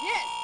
Yes!